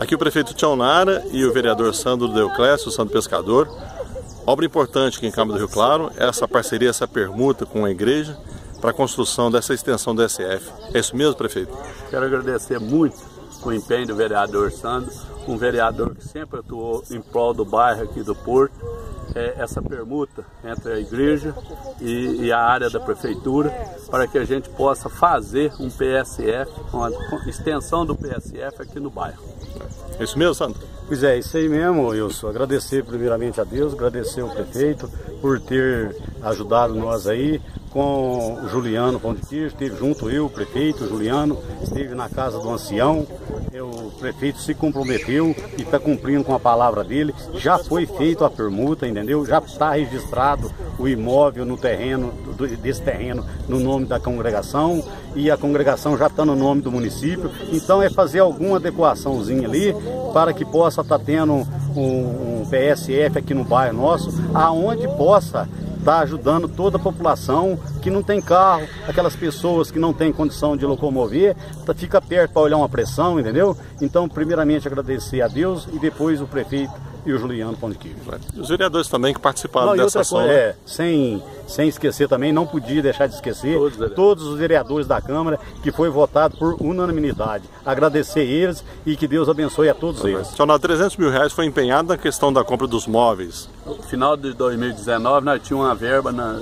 Aqui o prefeito Tião Nara e o vereador Sandro Deuclésio, Sandro Pescador. Obra importante aqui em Câmara do Rio Claro, essa parceria, essa permuta com a igreja para a construção dessa extensão do SF. É isso mesmo, prefeito? Quero agradecer muito o empenho do vereador Sandro, um vereador que sempre atuou em prol do bairro aqui do Porto. É, essa permuta entre a igreja e, e, a área da prefeitura para que a gente possa fazer um PSF, uma extensão do PSF aqui no bairro. É isso mesmo, Sandro? Pois é, isso aí mesmo, Wilson. Agradecer primeiramente a Deus, agradecer ao prefeito por ter ajudado nós aí, com o Juliano Queijo, esteve junto eu, o prefeito, o Juliano, esteve na casa do ancião, o prefeito se comprometeu e está cumprindo com a palavra dele, já foi feita a permuta, entendeu? Já está registrado o imóvel no terreno, desse terreno, no nome da congregação. E a congregação já está no nome do município, então é fazer alguma adequaçãozinha ali para que possa estar tá tendo um, um PSF aqui no bairro nosso, aonde possa está ajudando toda a população que não tem carro, aquelas pessoas que não têm condição de locomover, tá, fica perto para olhar uma pressão, entendeu? Então, primeiramente agradecer a Deus e depois o prefeito e o Juliano Queijo. Os vereadores também que participaram não, dessa ação. Coisa, né? é, sem, sem esquecer também, não podia deixar de esquecer todos, todos, os vereadores da Câmara que foi votado por unanimidade. Agradecer eles e que Deus abençoe a todos eles. Senhor, 300 mil reais foi empenhado na questão da compra dos móveis. No final de 2019 nós tínhamos uma verba na,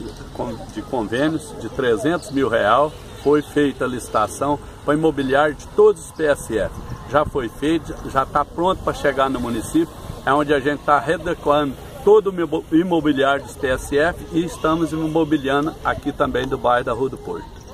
de convênios de 300 mil reais. Foi feita a licitação para imobiliário de todos os PSF. Já foi feito, já está pronto para chegar no município é onde a gente está redequando todo o imobiliário dos PSF e estamos imobiliando aqui também do bairro da Rua do Porto.